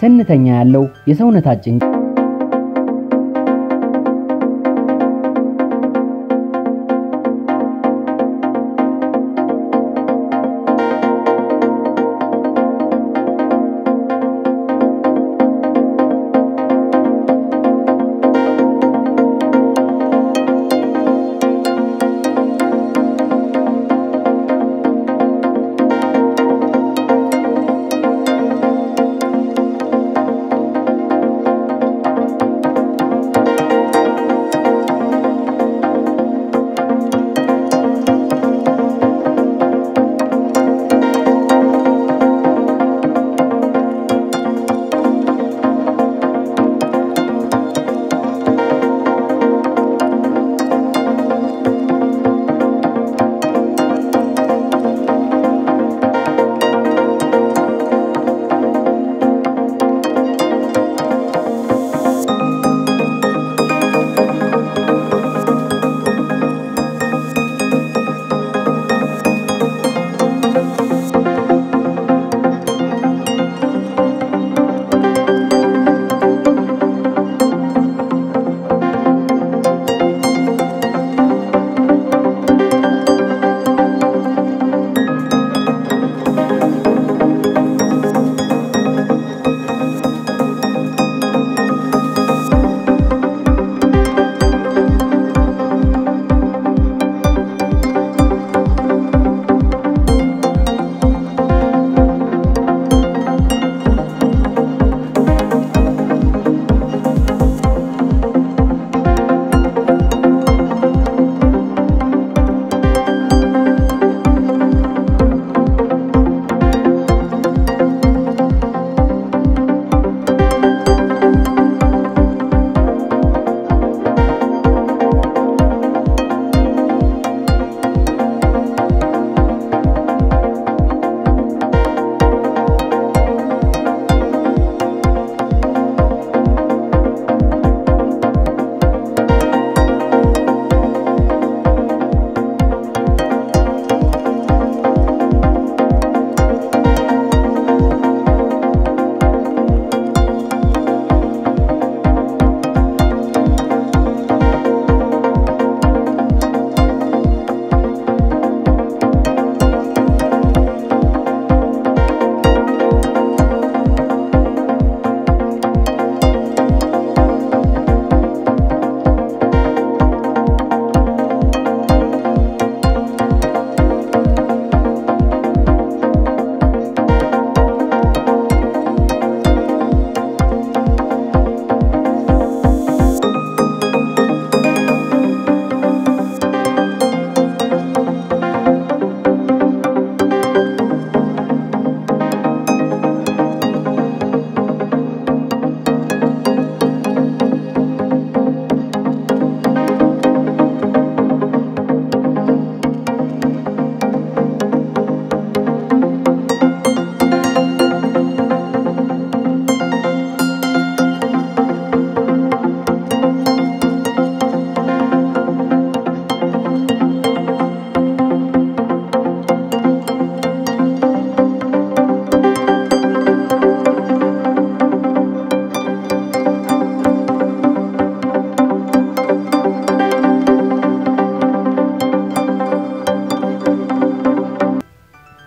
ስንተኛ ያለው የሰውነታችን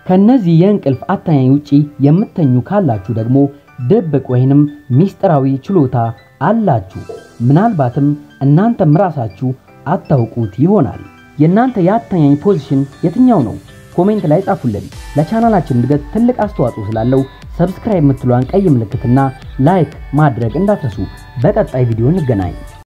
ከነዚህ የእንቅልፍ አተኛኝ ውጪ የምተኙ ካላችሁ ደግሞ ድብቅ ወይንም ሚስጥራዊ ችሎታ አላችሁ። ምናልባትም እናንተም ራሳችሁ አታውቁት ይሆናል። የእናንተ የአተኛኝ position የትኛው ነው? comment ላይ ጻፉልን። ለቻናላችን እድገት ትልቅ አስተዋጽኦ ስላለው subscribe የምትሏን ቀይ ምልክትና like ማድረግ እንዳትረሱ። በቀጣይ ቪዲዮ እንገናኝ።